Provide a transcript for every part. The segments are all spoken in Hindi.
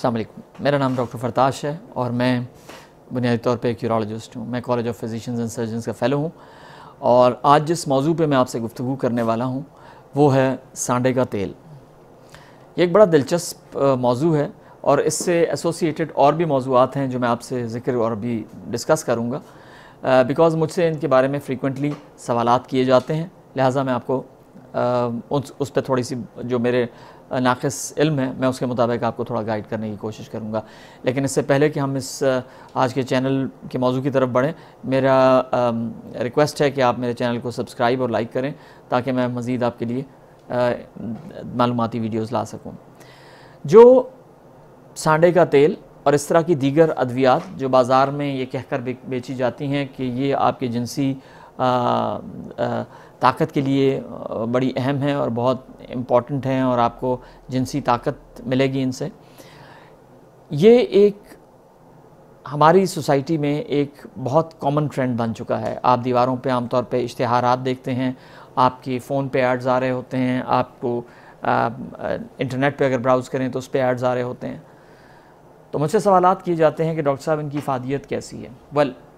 अल्लाम मेरा नाम डॉक्टर फरताश है और मैं बुनियादी तौर पे एक यूरोलॉजिस्ट हूँ। मैं college of physicians and surgeons का फ़ेलो हूँ और आज जिस मौजू पे मैं आपसे गुफ्तु करने वाला हूँ, वो है सांडे का तेल। ये एक बड़ा दिलचस्प मौजू है और इससे एसोसिएटेड और भी मौजूद हैं जो मैं आपसे ज़िक्र और भी डिस्कस करूँगा। बिकॉज़ मुझसे इनके बारे में फ़्रीक्वेंटली सवाल किए जाते हैं, लिहाजा मैं आपको उस उस पर थोड़ी सी जो मेरे नाकस इल्म है, मैं उसके मुताबिक आपको थोड़ा गाइड करने की कोशिश करूँगा। लेकिन इससे पहले कि हम इस आज के चैनल के मौजू की तरफ़ बढ़ें, मेरा रिक्वेस्ट है कि आप मेरे चैनल को सब्सक्राइब और लाइक करें, ताकि मैं मज़ीद आपके लिए मालूमती वीडियोज़ ला सकूँ। जो सांडे का तेल और इस तरह की दीगर अद्वियात जो बाज़ार में ये कहकर बेची जाती हैं कि ये आपके जिनसी ताकत के लिए बड़ी अहम है और बहुत इंपॉर्टेंट हैं और आपको जिनसी ताकत मिलेगी इनसे। ये एक हमारी सोसाइटी में एक बहुत कॉमन ट्रेंड बन चुका है। आप दीवारों पे आमतौर पे इश्तहारात देखते हैं आपके फ़ोन पे एड्स आ रहे होते हैं आपको इंटरनेट पे अगर ब्राउज़ करें तो उस पर एड्स आ रहे होते हैं। तो मुझसे सवाल किए जाते हैं कि डॉक्टर साहब इनकी फादियत कैसी है? Well well,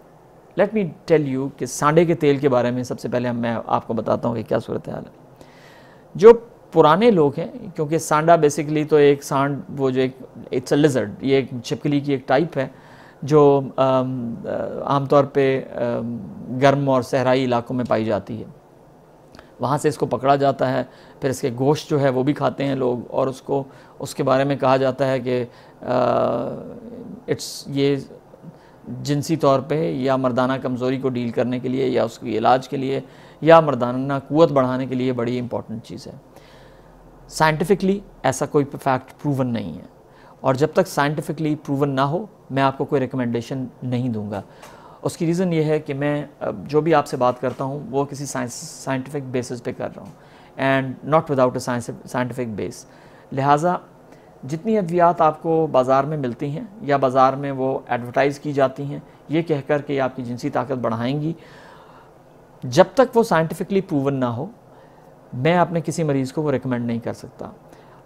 let me tell you कि सांडे के तेल के बारे में सबसे पहले मैं आपको बताता हूँ कि क्या सूरत हाल है। जो पुराने लोग हैं, क्योंकि सांडा बेसिकली तो एक सांड, वो जो एक इट्स अ लिजर्ड ये एक छिपकली की एक टाइप है, जो आमतौर पे गर्म और सहराई इलाकों में पाई जाती है। वहाँ से इसको पकड़ा जाता है, फिर इसके गोश्त जो है वो भी खाते हैं लोग, और उसको उसके बारे में कहा जाता है कि इट्स ये जिनसी तौर पे या मर्दाना कमज़ोरी को डील करने के लिए या उसके इलाज के लिए या मर्दाना क़वत बढ़ाने के लिए बड़ी इंपॉर्टेंट चीज़ है। साइंटिफिकली ऐसा कोई फैक्ट प्रूवन नहीं है। और जब तक साइंटिफिकली प्रूवन ना हो, मैं आपको कोई रिकमेंडेशन नहीं दूँगा। उसकी रीज़न ये है कि मैं जो भी आपसे बात करता हूँ, वो किसी साइंटिफिक बेसिस पे कर रहा हूँ। And not without a scientific base लिहाजा जितनी अद्वियात आपको बाज़ार में मिलती हैं या बाज़ार में वो एडवर्टाइज़ की जाती हैं, ये कहकर के आपकी जिनसी ताकत बढ़ाएँगी। जब तक वो साइंटिफिकली प्रूवन ना हो, मैं अपने किसी मरीज़ को वो रिकमेंड नहीं कर सकता।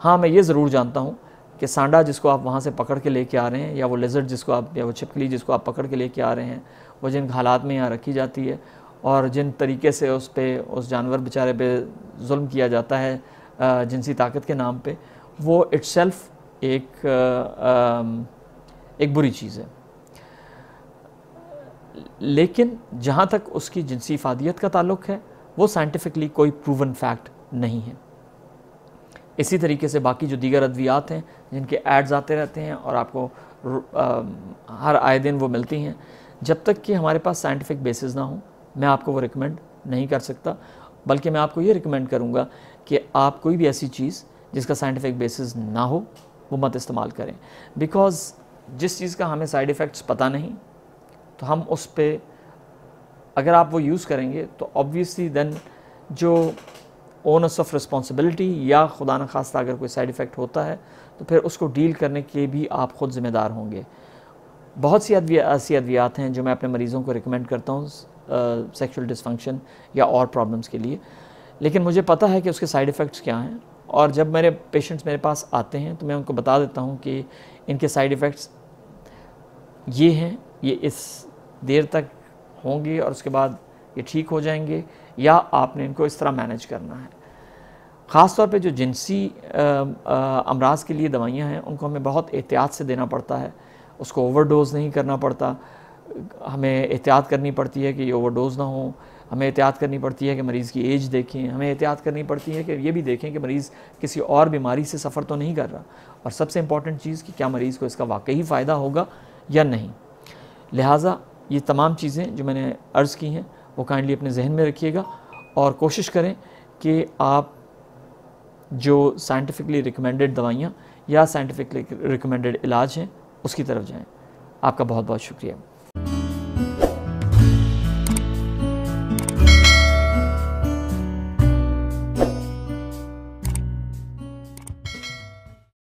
हाँ मैं ये ज़रूर जानता हूँ कि सांडा जिसको आप वहाँ से पकड़ के लेके आ रहे हैं, या वो लेज़र्ड जिसको आप, या वो छिपकली जिसको आप पकड़ के लेके आ रहे हैं, वो जिन हालात में यहाँ रखी जाती है और जिन तरीके से उस पर उस जानवर बेचारे पे जुल्म किया जाता है जिनसी ताकत के नाम पे वो इट्सल्फ एक एक बुरी चीज़ है। लेकिन जहाँ तक उसकी जिनसी फादियत का ताल्लुक है वो साइंटिफिकली कोई प्रूवन फैक्ट नहीं है। इसी तरीके से बाकी जो दीगर अद्वियात हैं जिनके एड्स आते रहते हैं और आपको आ, हर आए दिन वो मिलती हैं जब तक कि हमारे पास साइंटिफिक बेसिस ना हो मैं आपको वो रिकमेंड नहीं कर सकता। बल्कि मैं आपको ये रिकमेंड करूँगा कि आप कोई भी ऐसी चीज़ जिसका साइंटिफिक बेसिस ना हो, वो मत इस्तेमाल करें। बिकॉज़ जिस चीज़ का हमें साइड इफ़ेक्ट्स पता नहीं तो हम उस पर अगर आप वो यूज़ करेंगे तो ऑब्वियसली देन जो ओनस ऑफ़ रिस्पॉन्सिबिलिटी या खुदा न खास्ता अगर कोई साइड इफ़ेक्ट होता है तो फिर उसको डील करने के भी आप ख़ुद ज़िम्मेदार होंगे। बहुत सी ऐसी अद्वियात हैं जो मैं अपने मरीज़ों को रिकमेंड करता हूँ सेक्शुअल डिसफंक्शन या और प्रॉब्लम्स के लिए। लेकिन मुझे पता है कि उसके साइड इफ़ेक्ट्स क्या हैं। और जब मेरे पेशेंट्स मेरे पास आते हैं तो मैं उनको बता देता हूँ कि इनके साइड इफ़ेक्ट्स ये हैं, ये इस देर तक होंगे और उसके बाद ये ठीक हो जाएँगे या आपने इनको इस तरह मैनेज करना है। ख़ास तौर पे जो जिनसी अमराज के लिए दवाइयाँ हैं, उनको हमें बहुत एहतियात से देना पड़ता है। उसको ओवरडोज़ नहीं करना पड़ता। हमें एहतियात करनी पड़ती है कि ये ओवरडोज़ ना हो। हमें एहतियात करनी पड़ती है कि मरीज़ की एज देखें। हमें एहतियात करनी पड़ती है कि ये भी देखें कि मरीज़ किसी और बीमारी से सफ़र तो नहीं कर रहा। और सबसे इंपॉर्टेंट चीज़ कि क्या मरीज़ को इसका वाकई फ़ायदा होगा या नहीं। लिहाजा ये तमाम चीज़ें जो मैंने अर्ज़ की हैं, वो काइंडली अपने जहन में रखिएगा और कोशिश करें कि आप जो साइंटिफिकली रिकमेंडेड दवाइयाँ या साइंटिफिकली रिकमेंडेड इलाज हैं, उसकी तरफ़ जाएँ। आपका बहुत बहुत शुक्रिया।